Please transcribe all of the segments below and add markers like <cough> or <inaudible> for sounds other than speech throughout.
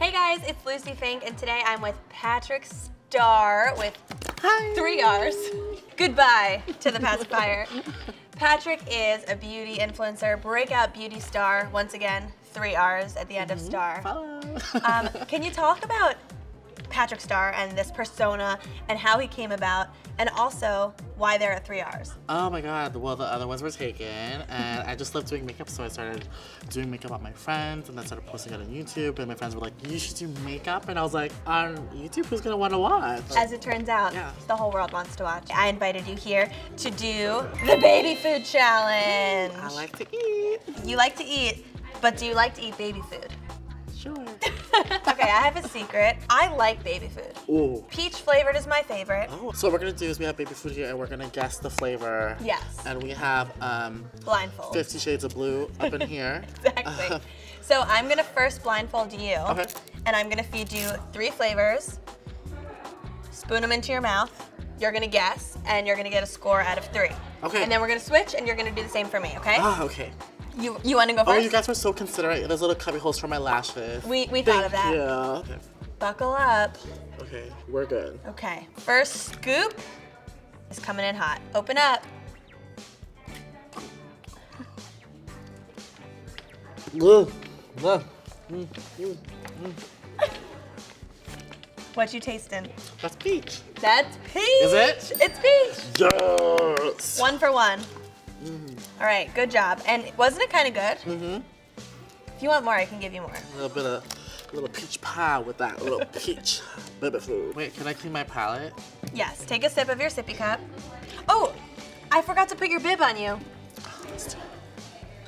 Hey guys, it's Lucie Fink, and today I'm with Patrick Starrr with Hi. three R's. Goodbye to the pacifier. Patrick is a beauty influencer, breakout beauty star. Once again, three R's at the end of star. Follow. Um, can you talk about Patrick Starrr and this persona and how he came about, and also why there are three R's? oh my god, well the other ones were taken and I just love doing makeup so I started doing makeup on my friends and then started posting it on YouTube and my friends were like, you should do makeup and I was like, on YouTube who's gonna wanna watch? As it turns out, Yeah. the whole world wants to watch. I invited you here to do the baby food challenge. I like to eat. You like to eat, but do you like to eat baby food? Sure. <laughs> <laughs> okay, I have a secret. I like baby food. Ooh. Peach flavored is my favorite. Oh, so what we're gonna do is we have baby food here and we're gonna guess the flavor. Yes. And we have um, Blindfold. Fifty Shades of Blue up in here. <laughs> Exactly. so I'm gonna first blindfold you. Okay. And I'm gonna feed you three flavors. Spoon them into your mouth. You're gonna guess, and you're gonna get a score out of three. Okay. And then we're gonna switch, and you're gonna do the same for me. Okay? Ah, okay. You you want to go Oh, first? you guys were so considerate. There's little cubby holes for my lashes. We we thought of that. Thank you. Okay. Buckle up. Okay, we're good. Okay. First scoop is coming in hot. Open up. Ugh. Ugh. What you tasting? That's peach. That's peach. Is it? It's peach. Yes. One for one. Mm-hmm. All right, good job. And wasn't it kind of good? Mm-hmm. If you want more, I can give you more. A little bit of a little peach pie with that little <laughs> peach baby food. Wait, can I clean my palate? Yes, take a sip of your sippy cup. Oh, I forgot to put your bib on you.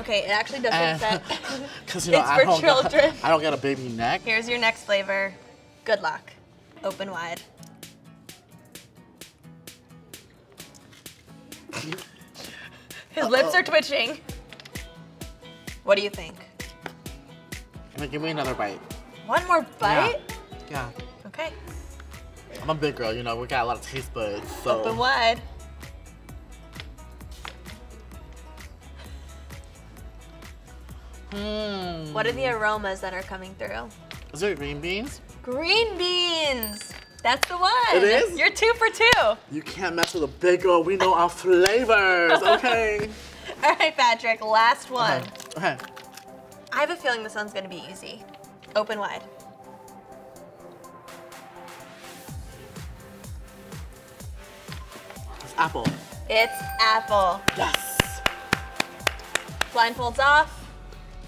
Okay, it actually doesn't Uh, <laughs> fit. Cause you <laughs> know It's I for don't children. Got, I don't got a baby neck. Here's your next flavor. Good luck. Open wide. His lips are twitching. What do you think? Give me another bite. One more bite? Yeah. yeah. Okay. I'm a big girl, you know. We got a lot of taste buds, so. Open wide. Hmm. What are the aromas that are coming through? Is there green beans? Green beans. That's the one. It is? You're two for two. You can't mess with a big girl. We know our flavors, <laughs> okay? All right, Patrick, last one. Okay. okay. I have a feeling this one's gonna be easy. Open wide. It's apple. It's apple. Yes. Blindfolds off.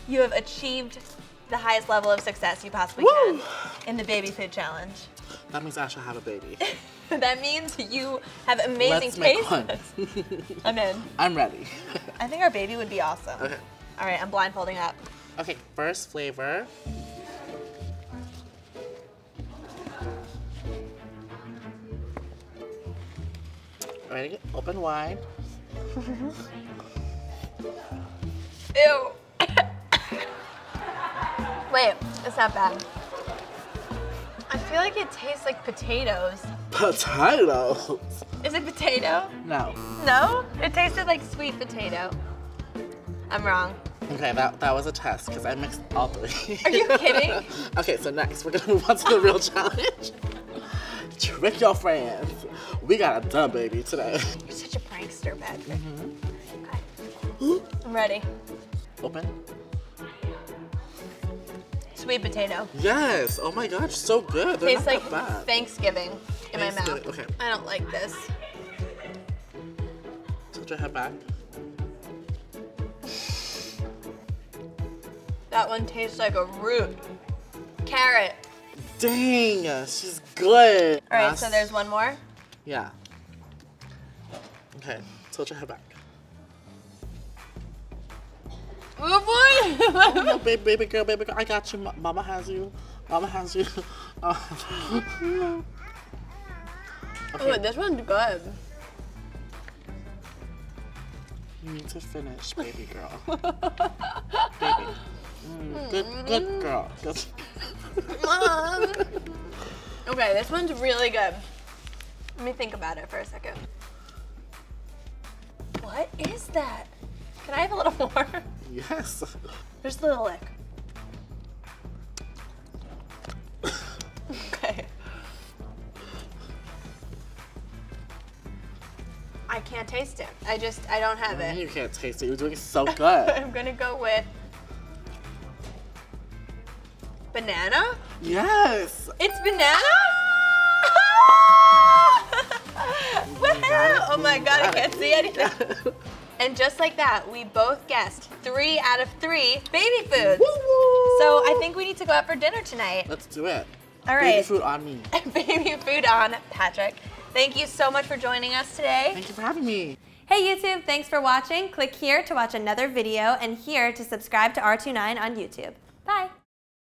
You have achieved the highest level of success you possibly Woo! can in the baby food challenge. That means I should have a baby. <laughs> that means you have amazing Let's make taste. one. <laughs> I'm in. I'm ready. I think our baby would be awesome. okay. All right, I'm blindfolding up. Okay, first flavor. Ready? Open wide. <laughs> Ew. <coughs> Wait, it's not bad. I feel like it tastes like potatoes. Potatoes. Is it potato? No. No? It tasted like sweet potato. I'm wrong. Okay, that, that was a test because I mixed all three. Are you kidding? <laughs> okay, so next we're gonna <laughs> move on to the real challenge. Trick your friends. We got a done baby today. You're such a prankster, Patrick. Mm-hmm. Okay. I'm ready. Open. Sweet potato. Yes. Oh my gosh, so good. They're Tastes like. Thanksgiving in my mouth. Okay. I don't like this. Tilt your head back. That one tastes like a root. Carrot. Dang, she's good. All right, so there's one more. Yeah. Okay, tilt your head back. Oh boy! No, baby, baby girl, baby girl, I got you. Mama has you. Mama has you. <laughs> Oh. Oh, this one's good. You need to finish, <laughs> baby girl. baby. Mm, good, good girl. Good. Mom. <laughs> okay, this one's really good. Let me think about it for a second. What is that? Can I have a little more? Yes. There's the lick. okay. I can't taste it. I just, I don't have it. You can't taste it. You're doing so good. <laughs> I'm gonna go with banana. Yes. It's banana. Ah! <laughs> Oh my god, I can't see anything. <laughs> And just like that, we both guessed three out of three baby foods. Woo-woo. So I think we need to go out for dinner tonight. Let's do it. All right. Baby food on me. <laughs> baby food on Patrick. Thank you so much for joining us today. Thank you for having me. Hey YouTube, thanks for watching. Click here to watch another video and here to subscribe to R29 on YouTube. Bye.